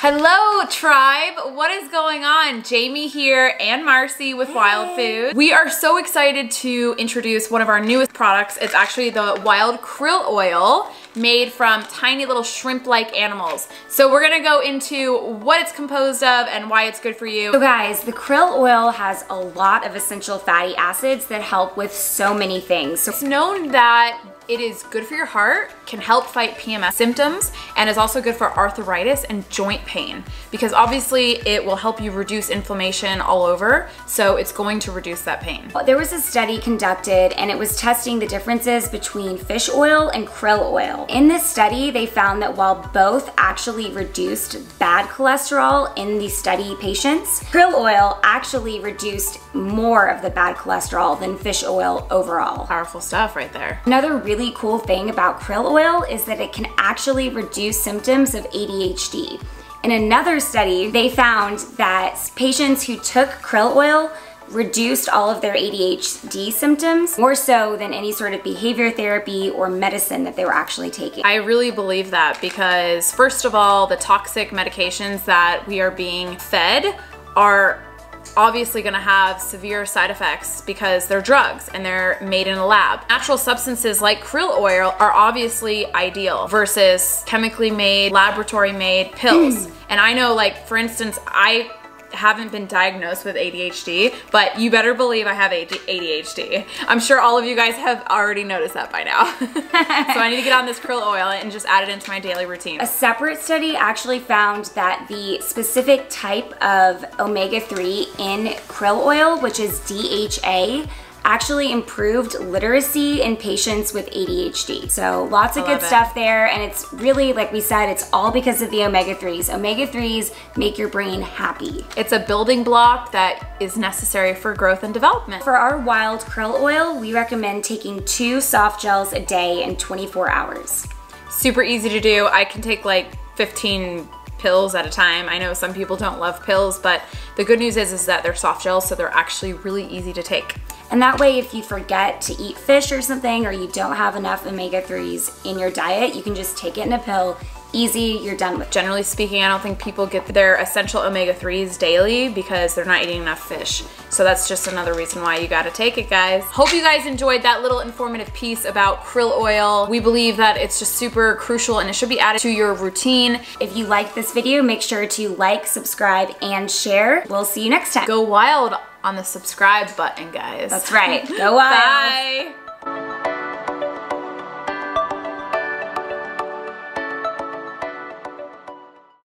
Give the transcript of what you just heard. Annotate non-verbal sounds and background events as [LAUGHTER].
Hello, tribe. What is going on? Jamie here and Marcy with hey. Wild Food. We are so excited to introduce one of our newest products. It's actually the Wild Krill Oil made from tiny little shrimp-like animals. So we're gonna go into what it's composed of and why it's good for you. So guys, the krill oil has a lot of essential fatty acids that help with so many things. So it's known that it is good for your heart, can help fight PMS symptoms, and is also good for arthritis and joint pain because obviously it will help you reduce inflammation all over, so it's going to reduce that pain. There was a study conducted and it was testing the differences between fish oil and krill oil. In this study, they found that while both actually reduced bad cholesterol in the study patients, krill oil actually reduced more of the bad cholesterol than fish oil overall. Powerful stuff right there. Another really really cool thing about krill oil is that it can actually reduce symptoms of ADHD. In another study, they found that patients who took krill oil reduced all of their ADHD symptoms more so than any sort of behavior therapy or medicine that they were actually taking. I really believe that because first of all, the toxic medications that we are being fed are obviously gonna have severe side effects because they're drugs and they're made in a lab. Natural substances like krill oil are obviously ideal versus chemically made, laboratory made pills. Hmm. and I know like, for instance, I haven't been diagnosed with ADHD, but you better believe I have ADHD. I'm sure all of you guys have already noticed that by now. [LAUGHS] so I need to get on this krill oil and just add it into my daily routine. A separate study actually found that the specific type of omega-3 in krill oil, which is DHA, actually improved literacy in patients with ADHD. So lots of good stuff there and it's really, like we said, it's all because of the omega-3s. Omega-3s make your brain happy. It's a building block that is necessary for growth and development. For our wild krill oil, we recommend taking two soft gels a day in 24 hours. Super easy to do. I can take like 15 pills at a time. I know some people don't love pills, but the good news is, is that they're soft gels, so they're actually really easy to take. And that way, if you forget to eat fish or something, or you don't have enough omega-3s in your diet, you can just take it in a pill, easy, you're done with. Generally speaking, I don't think people get their essential omega-3s daily because they're not eating enough fish. So that's just another reason why you gotta take it, guys. Hope you guys enjoyed that little informative piece about krill oil. We believe that it's just super crucial and it should be added to your routine. If you like this video, make sure to like, subscribe, and share. We'll see you next time. Go wild on the subscribe button, guys. That's right. Go wild. [LAUGHS] Bye.